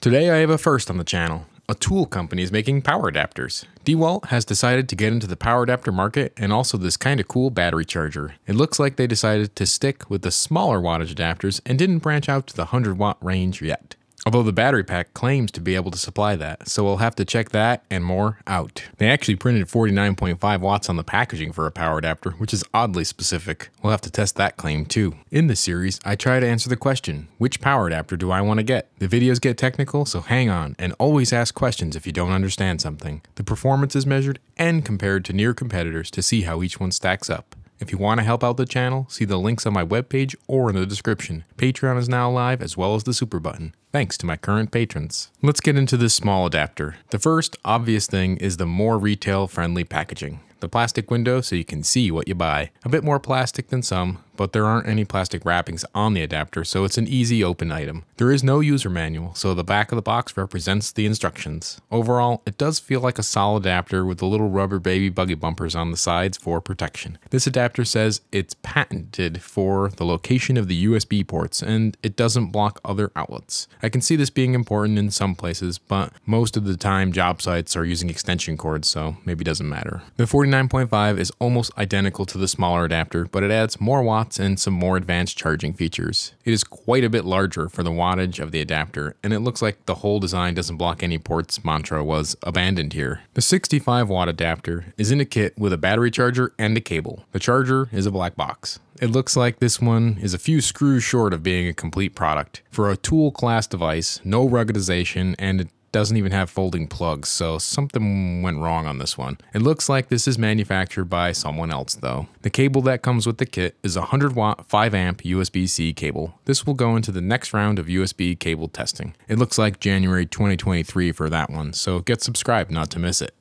Today I have a first on the channel. A tool company is making power adapters. DeWalt has decided to get into the power adapter market and also this kind of cool battery charger. It looks like they decided to stick with the smaller wattage adapters and didn't branch out to the 100 watt range yet. Although the battery pack claims to be able to supply that, so we'll have to check that and more out. They actually printed 49.5 watts on the packaging for a power adapter, which is oddly specific. We'll have to test that claim too. In this series, I try to answer the question, which power adapter do I want to get? The videos get technical, so hang on and always ask questions if you don't understand something. The performance is measured and compared to near competitors to see how each one stacks up. If you want to help out the channel, see the links on my webpage or in the description. Patreon is now live as well as the super button. Thanks to my current patrons. Let's get into this small adapter. The first obvious thing is the more retail friendly packaging. The plastic window so you can see what you buy. A bit more plastic than some, but there aren't any plastic wrappings on the adapter, so it's an easy open item. There is no user manual, so the back of the box represents the instructions. Overall, it does feel like a solid adapter with the little rubber baby buggy bumpers on the sides for protection. This adapter says it's patented for the location of the USB ports, and it doesn't block other outlets. I can see this being important in some places, but most of the time job sites are using extension cords, so maybe doesn't matter. The 49.5 is almost identical to the smaller adapter, but it adds more watts watts and some more advanced charging features. It is quite a bit larger for the wattage of the adapter, and it looks like the whole design doesn't block any ports mantra was abandoned here. The 65 watt adapter is in a kit with a battery charger and a cable. The charger is a black box. It looks like this one is a few screws short of being a complete product. For a tool class device, no ruggedization, and it doesn't even have folding plugs, so something went wrong on this one. It looks like this is manufactured by someone else though. The cable that comes with the kit is a 100 watt 5 amp USB-C cable. This will go into the next round of USB cable testing. It looks like January 2023 for that one, so get subscribed not to miss it.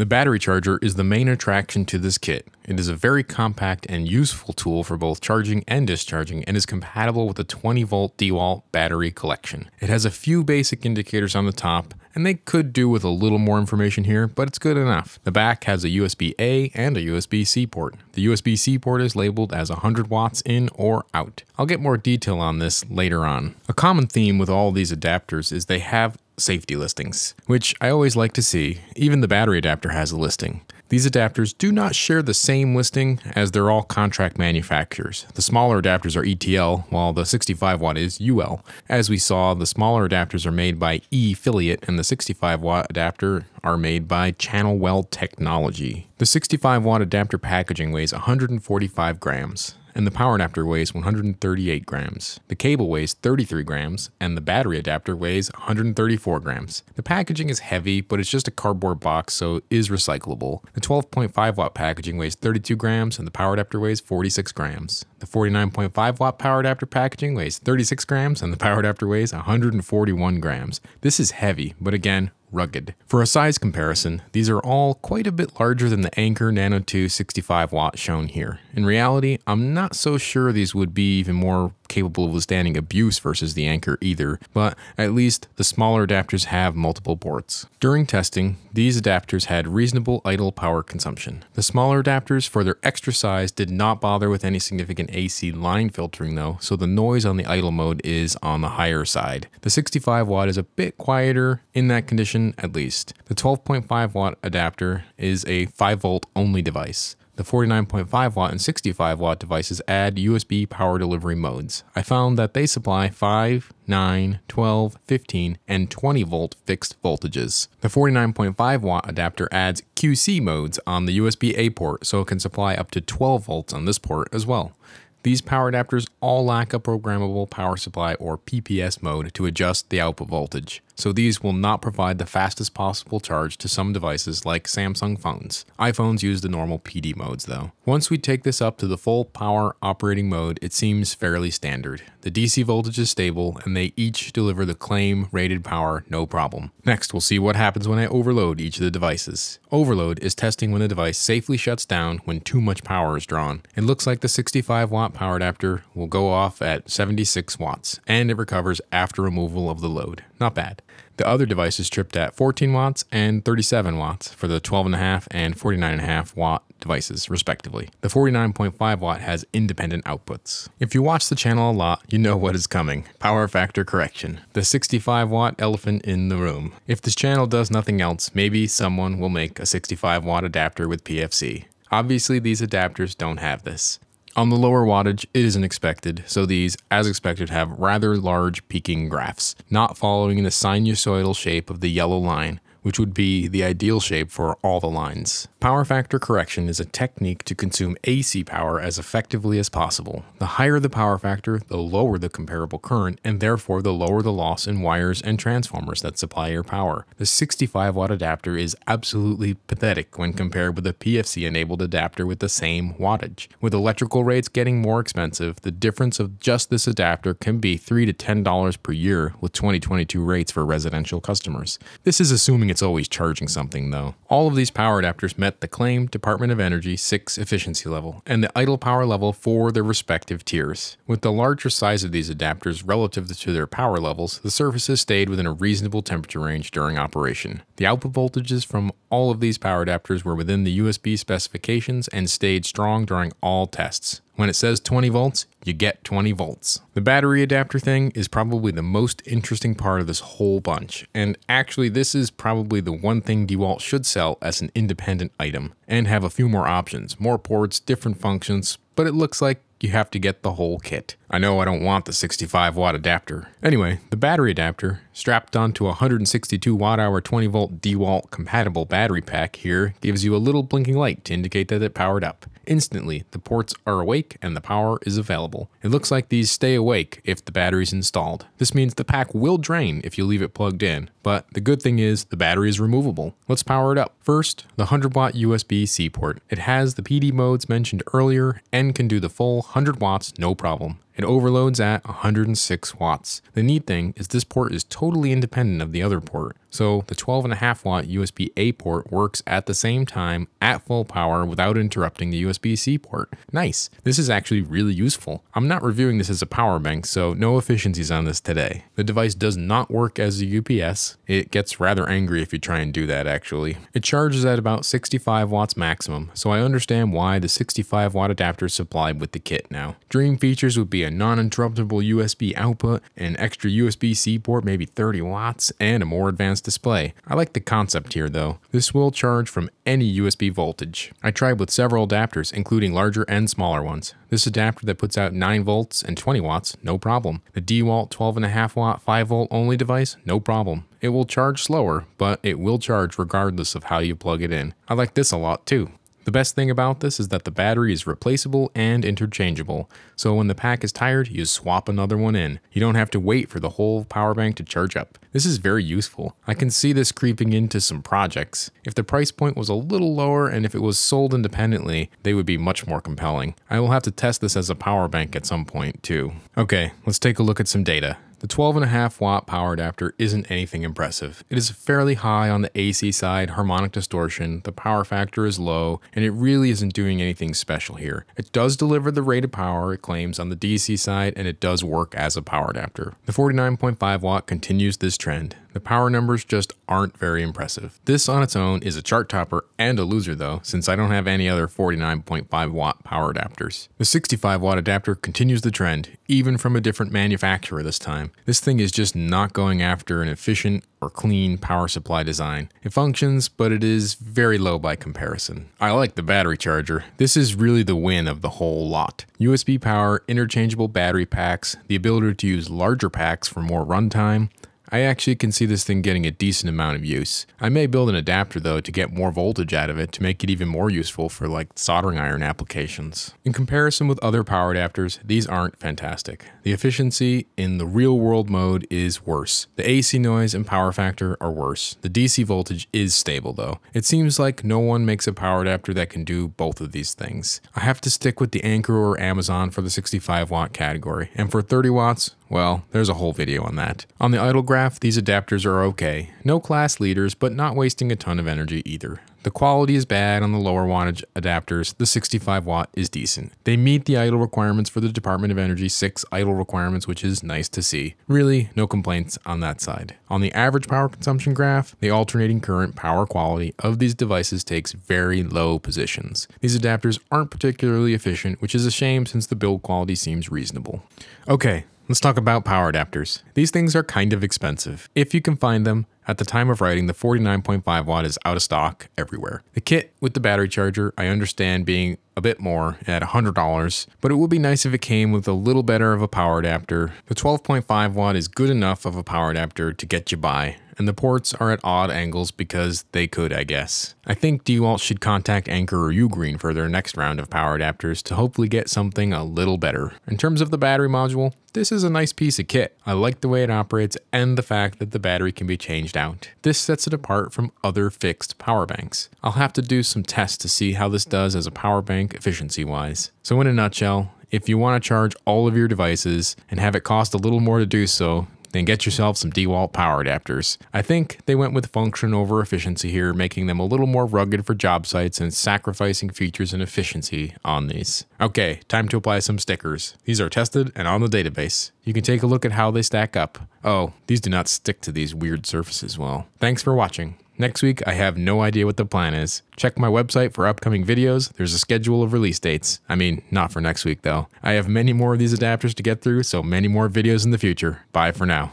The battery charger is the main attraction to this kit. It is a very compact and useful tool for both charging and discharging and is compatible with the 20 volt DeWalt battery collection. It has a few basic indicators on the top and they could do with a little more information here, but it's good enough. The back has a USB-A and a USB-C port. The USB-C port is labeled as 100 watts in or out. I'll get more detail on this later on. A common theme with all these adapters is they have safety listings, which I always like to see. Even the battery adapter has a listing. These adapters do not share the same listing as they're all contract manufacturers. The smaller adapters are ETL, while the 65 watt is UL. As we saw, the smaller adapters are made by E-Affiliate and the 65 watt adapter are made by Channelwell Technology. The 65 watt adapter packaging weighs 145 grams and the power adapter weighs 138 grams. The cable weighs 33 grams, and the battery adapter weighs 134 grams. The packaging is heavy, but it's just a cardboard box, so it is recyclable. The 12.5 watt packaging weighs 32 grams, and the power adapter weighs 46 grams. The 49.5 watt power adapter packaging weighs 36 grams, and the power adapter weighs 141 grams. This is heavy, but again, rugged. For a size comparison, these are all quite a bit larger than the Anker Nano 2 65 watt shown here. In reality, I'm not so sure these would be even more capable of withstanding abuse versus the Anker either, but at least the smaller adapters have multiple ports. During testing, these adapters had reasonable idle power consumption. The smaller adapters, for their extra size, did not bother with any significant AC line filtering though, so the noise on the idle mode is on the higher side. The 65 watt is a bit quieter in that condition at least. The 12.5 watt adapter is a 5 volt only device. The 49.5 watt and 65 watt devices add USB power delivery modes. I found that they supply 5, 9, 12, 15, and 20 volt fixed voltages. The 49.5 watt adapter adds QC modes on the USB A port so it can supply up to 12 volts on this port as well. These power adapters all lack a programmable power supply or PPS mode to adjust the output voltage, so these will not provide the fastest possible charge to some devices like Samsung phones. iPhones use the normal PD modes though. Once we take this up to the full power operating mode, it seems fairly standard. The DC voltage is stable and they each deliver the claim rated power no problem. Next, we'll see what happens when I overload each of the devices. Overload is testing when the device safely shuts down when too much power is drawn. It looks like the 65 watt power adapter will go off at 76 watts and it recovers after removal of the load. Not bad. The other devices tripped at 14 watts and 37 watts for the 12.5 and 49.5 watt devices, respectively. The 49.5 watt has independent outputs. If you watch the channel a lot, you know what is coming. Power factor correction. The 65 watt elephant in the room. If this channel does nothing else, maybe someone will make a 65 watt adapter with PFC. Obviously, these adapters don't have this. On the lower wattage, it isn't expected, so these, as expected, have rather large peaking graphs, not following the sinusoidal shape of the yellow line, which would be the ideal shape for all the lines. Power factor correction is a technique to consume AC power as effectively as possible. The higher the power factor, the lower the comparable current, and therefore the lower the loss in wires and transformers that supply your power. The 65 watt adapter is absolutely pathetic when compared with a PFC enabled adapter with the same wattage. With electrical rates getting more expensive, the difference of just this adapter can be 3 to $10 per year with 2022 rates for residential customers. This is assuming it's always charging something though. All of these power adapters met the claimed Department of Energy 6 efficiency level and the idle power level for their respective tiers. With the larger size of these adapters relative to their power levels, the surfaces stayed within a reasonable temperature range during operation. The output voltages from all of these power adapters were within the USB specifications and stayed strong during all tests. When it says 20 volts, you get 20 volts. The battery adapter thing is probably the most interesting part of this whole bunch, and actually this is probably the one thing DeWalt should sell as an independent item, and have a few more options, more ports, different functions, but it looks like you have to get the whole kit. I know I don't want the 65 watt adapter. Anyway, the battery adapter, strapped onto a 162 watt hour 20 volt DeWalt compatible battery pack here, gives you a little blinking light to indicate that it powered up. Instantly, the ports are awake and the power is available. It looks like these stay awake if the battery's installed. This means the pack will drain if you leave it plugged in, but the good thing is the battery is removable. Let's power it up. First, the 100 watt USB-C port. It has the PD modes mentioned earlier and can do the full 100 watts no problem. It overloads at 106 watts. The neat thing is this port is totally independent of the other port. So the 12.5 watt USB A port works at the same time at full power without interrupting the USB C port. Nice. This is actually really useful. I'm not reviewing this as a power bank, so no efficiencies on this today. The device does not work as a UPS. It gets rather angry if you try and do that actually. It charges at about 65 watts maximum, so I understand why the 65 watt adapter is supplied with the kit now. Dream features would be a non-interruptible USB output, an extra USB-C port, maybe 30 watts, and a more advanced display. I like the concept here though. This will charge from any USB voltage. I tried with several adapters, including larger and smaller ones. This adapter that puts out 9 volts and 20 watts, no problem. The DeWalt 12.5 watt 5 volt only device, no problem. It will charge slower, but it will charge regardless of how you plug it in. I like this a lot too. The best thing about this is that the battery is replaceable and interchangeable, so when the pack is tired, you swap another one in. You don't have to wait for the whole power bank to charge up. This is very useful. I can see this creeping into some projects. If the price point was a little lower and if it was sold independently, they would be much more compelling. I will have to test this as a power bank at some point too. Okay, let's take a look at some data. The 12.5 watt power adapter isn't anything impressive. It is fairly high on the AC side, harmonic distortion, the power factor is low, and it really isn't doing anything special here. It does deliver the rated power it claims on the DC side, and it does work as a power adapter. The 49.5 watt continues this trend. The power numbers just aren't very impressive. This on its own is a chart topper and a loser though, since I don't have any other 49.5 watt power adapters. The 65 watt adapter continues the trend, even from a different manufacturer this time. This thing is just not going after an efficient or clean power supply design. It functions, but it is very low by comparison. I like the battery charger. This is really the win of the whole lot. USB power, interchangeable battery packs, the ability to use larger packs for more runtime, I actually can see this thing getting a decent amount of use. I may build an adapter though to get more voltage out of it to make it even more useful for like soldering iron applications. In comparison with other power adapters, these aren't fantastic. The efficiency in the real world mode is worse. The AC noise and power factor are worse. The DC voltage is stable though. It seems like no one makes a power adapter that can do both of these things. I have to stick with the Anker or Amazon for the 65 watt category, and for 30 watts, Well, there's a whole video on that. On the idle graph, these adapters are okay. No class leaders, but not wasting a ton of energy either. The quality is bad on the lower wattage adapters. The 65 watt is decent. They meet the idle requirements for the Department of Energy 6 idle requirements, which is nice to see. Really, no complaints on that side. On the average power consumption graph, the alternating current power quality of these devices takes very low positions. These adapters aren't particularly efficient, which is a shame since the build quality seems reasonable. Okay, Let's talk about power adapters. These things are kind of expensive. If you can find them, at the time of writing, the 49.5 watt is out of stock everywhere. The kit with the battery charger, I understand being a bit more at $100, but it would be nice if it came with a little better of a power adapter. The 12.5 watt is good enough of a power adapter to get you by, and the ports are at odd angles because they could, I guess. I think DeWalt should contact Anker or Ugreen for their next round of power adapters to hopefully get something a little better. In terms of the battery module, this is a nice piece of kit. I like the way it operates and the fact that the battery can be changed This sets it apart from other fixed power banks. I'll have to do some tests to see how this does as a power bank efficiency wise. So in a nutshell, if you want to charge all of your devices and have it cost a little more to do so, then get yourself some DeWalt power adapters. I think they went with function over efficiency here, making them a little more rugged for job sites and sacrificing features and efficiency on these. Okay, time to apply some stickers. These are tested and on the database. You can take a look at how they stack up. Oh, these do not stick to these weird surfaces well. Thanks for watching. Next week, I have no idea what the plan is. Check my website for upcoming videos. There's a schedule of release dates. I mean, not for next week though. I have many more of these adapters to get through, so many more videos in the future. Bye for now.